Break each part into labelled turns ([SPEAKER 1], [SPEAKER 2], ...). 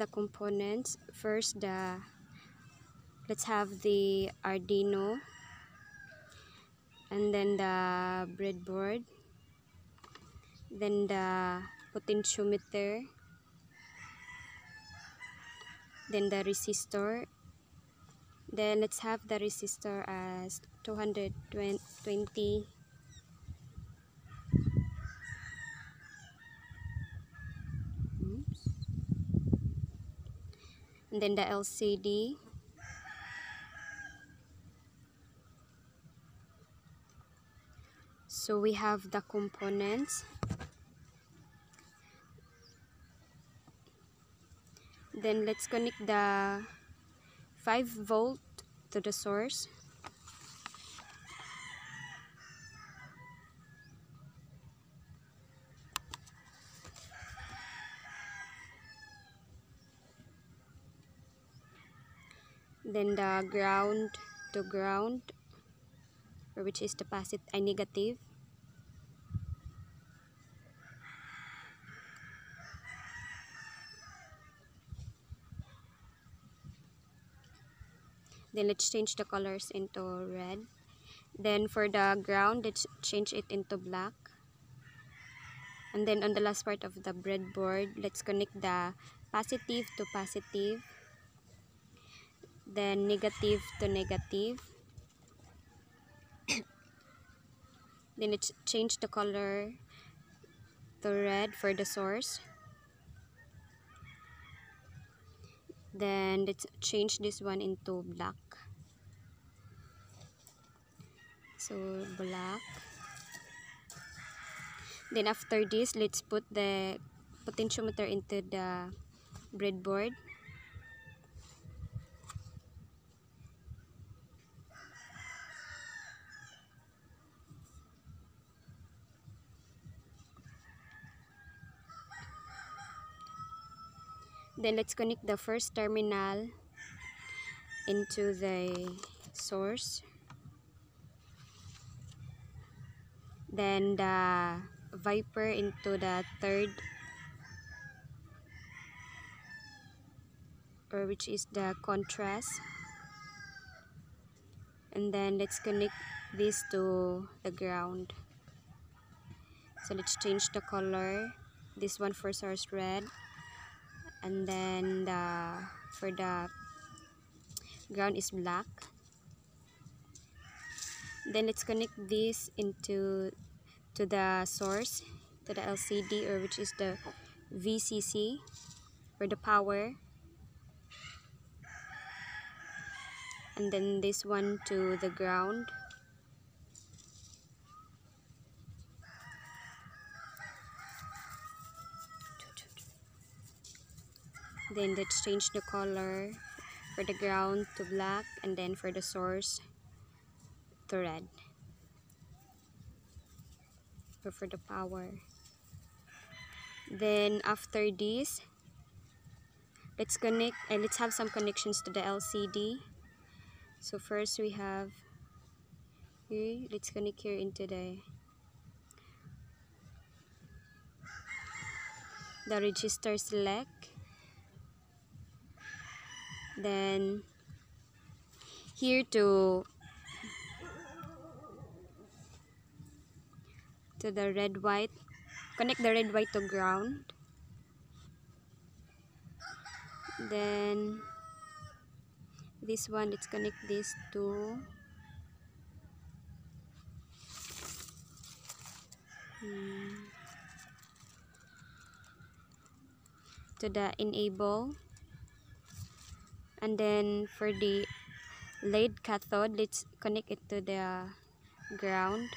[SPEAKER 1] the components. First, the let's have the Arduino. And then the breadboard. Then the potentiometer. Then the resistor. Then let's have the resistor as 220 and then the LCD so we have the components. Then let's connect the 5 volt to the source then the ground to ground which is the positive I negative. Then let's change the colors into red. Then for the ground let's change it into black. And then on the last part of the breadboard let's connect the positive to positive then negative to negative. Then let's change the color to red for the source. Then let's change this one into black. So black. Then after this let's put the potentiometer into the breadboard then let's connect the first terminal into the source. Then the wiper into the third or which is the contrast. And then let's connect this to the ground. So let's change the color. This one for source red and then the for the ground is black. Then let's connect this into to the source to the LCD or which is the VCC for the power. And then this one to the ground then let's change the color for the ground to black and then for the source to red. Or for the power. Then after this let's connect and let's have some connections to the LCD so first we have here let's connect here into the the register select then here to to the read write connect the read write to ground. Then this one let's connect this to hmm, to the enable and then for the lead cathode let's connect it to the ground.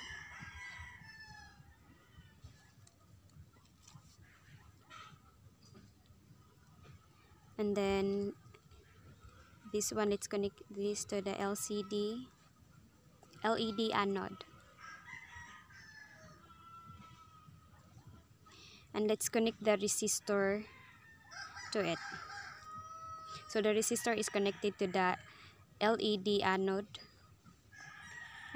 [SPEAKER 1] And then this one let's connect this to the LCD LED anode. And let's connect the resistor to it so the resistor is connected to the LED anode.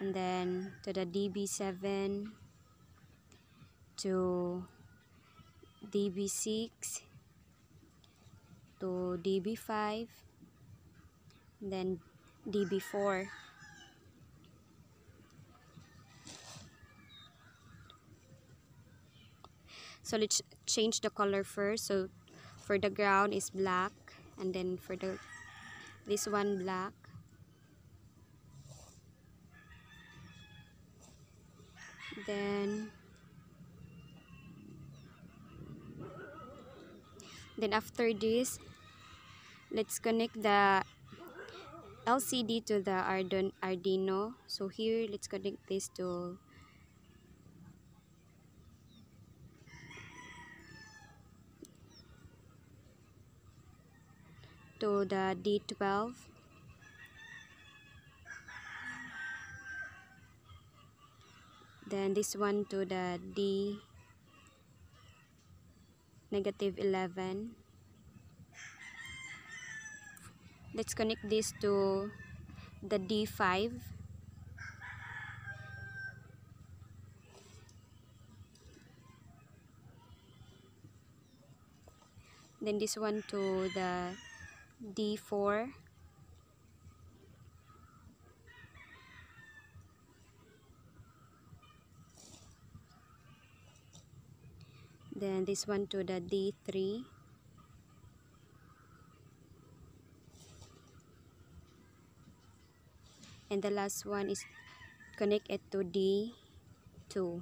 [SPEAKER 1] And then to the DB7 to DB6 to db5 then db4 so let's change the color first. So for the ground is black and then for the this one black. Then then after this let's connect the LCD to the Arduino. So here let's connect this to to the D12 then this one to the D negative 11 let's connect this to the D5 then this one to the D4 then this one to the D3 and the last one is connect it to D2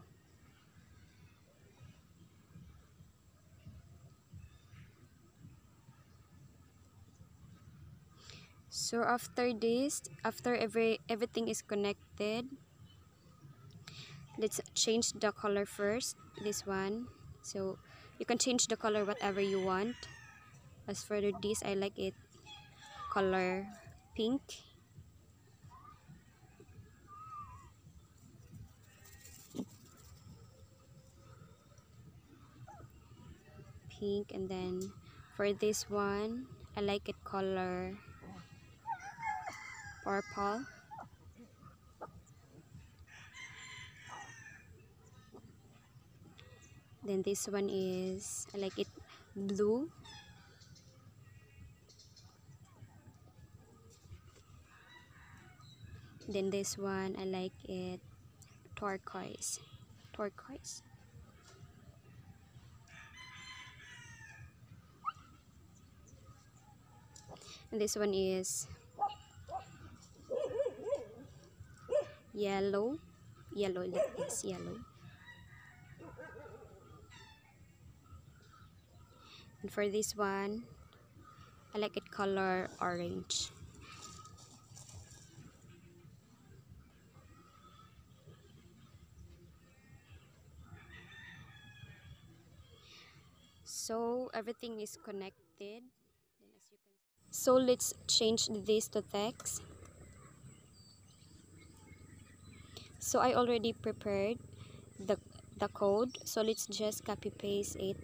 [SPEAKER 1] so after this after every everything is connected let's change the color first this one. So you can change the color whatever you want. As for this I like it color pink. Pink and then for this one I like it color purple then this one is I like it blue. Then this one I like it turquoise. Turquoise. And this one is yellow. Yellow yes yellow. And for this one I like it color orange. So everything is connected. So let's change this to text so I already prepared the the code. So let's just copy paste it.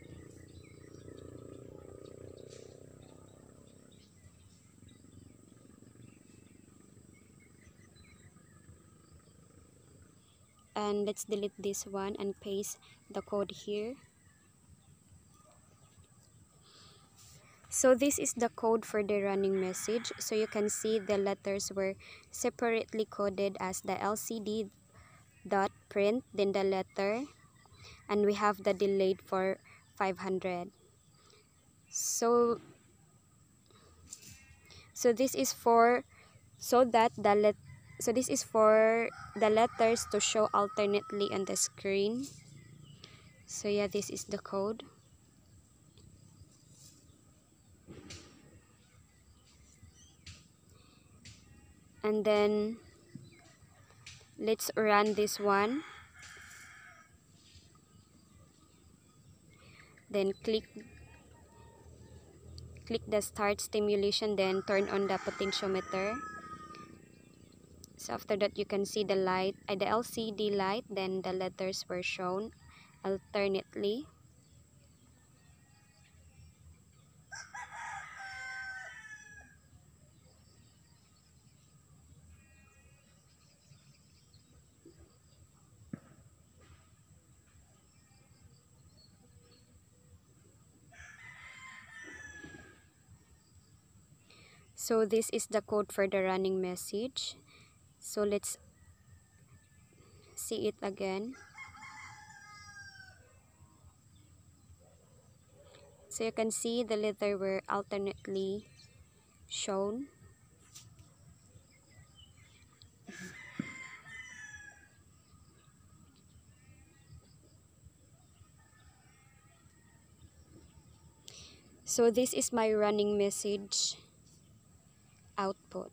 [SPEAKER 1] And let's delete this one and paste the code here. So this is the code for the running message. So you can see the letters were separately coded as the LCD dot print then the letter and we have the delayed for 500 so so this is for so that the let so this is for the letters to show alternately on the screen. So yeah this is the code. And then let's run this one. Then click click the start stimulation then turn on the potentiometer. So after that you can see the light uh, the LCD light then the letters were shown alternately so this is the code for the running message. So let's see it again. So you can see the letter were alternately shown. So this is my running message output